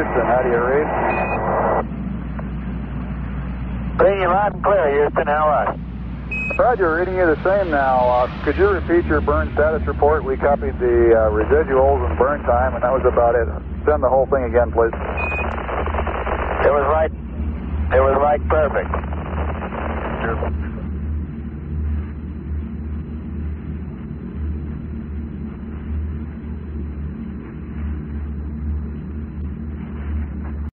Houston. How do you read? Reading you loud and clear, Houston. How? Roger, reading you the same now. Uh, could you repeat your burn status report? We copied the uh, residuals and burn time, and that was about it. Send the whole thing again, please. It was right. It was right perfect.